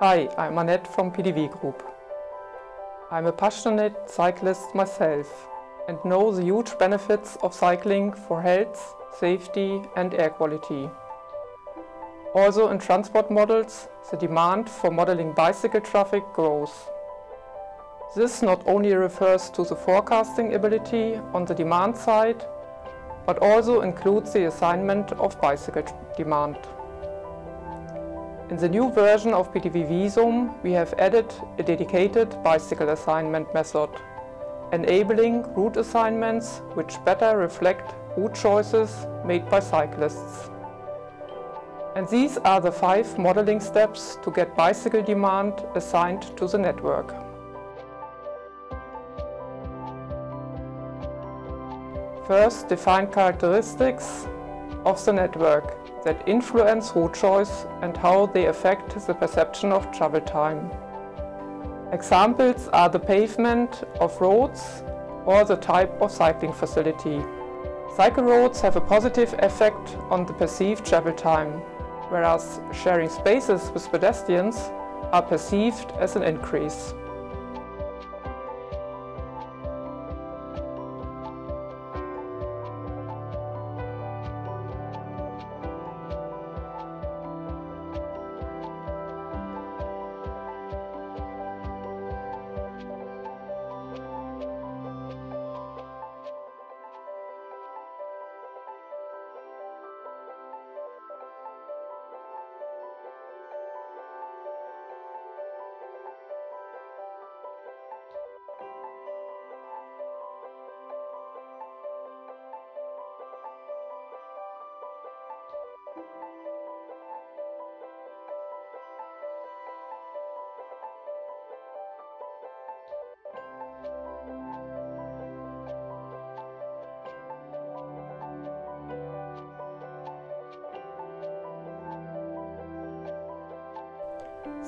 Hi, I'm Annette from PTV Group. I'm a passionate cyclist myself and know the huge benefits of cycling for health, safety and air quality. Also in transport models, the demand for modeling bicycle traffic grows. This not only refers to the forecasting ability on the demand side, but also includes the assignment of bicycle demand. In the new version of PTV Visum, we have added a dedicated bicycle assignment method, enabling route assignments which better reflect route choices made by cyclists. And these are the five modeling steps to get bicycle demand assigned to the network. First, define characteristics of the network that influence route choice and how they affect the perception of travel time. Examples are the pavement of roads or the type of cycling facility. Cycle roads have a positive effect on the perceived travel time, whereas sharing spaces with pedestrians are perceived as an increase.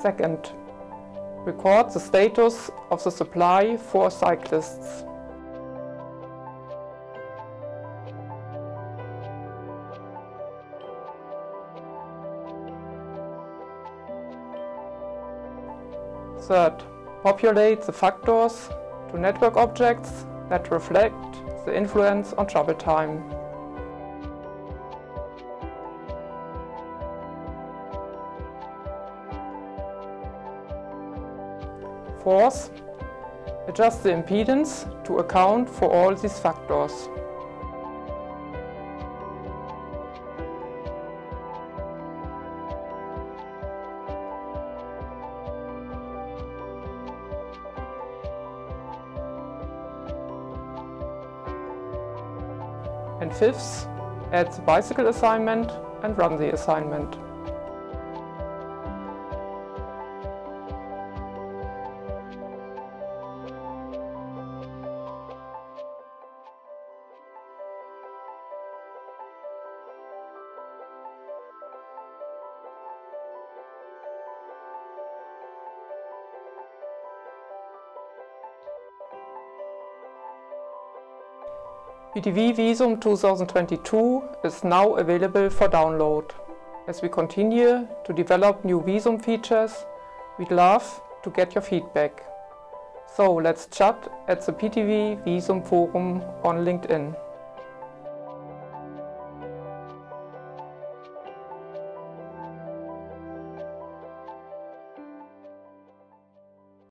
Second, record the status of the supply for cyclists. Third, populate the factors to network objects that reflect the influence on travel time. Fourth, adjust the impedance to account for all these factors. And fifth, add the bicycle assignment and run the assignment. PTV Visum 2022 is now available for download. As we continue to develop new Visum features, we'd love to get your feedback. So let's chat at the PTV Visum forum on LinkedIn.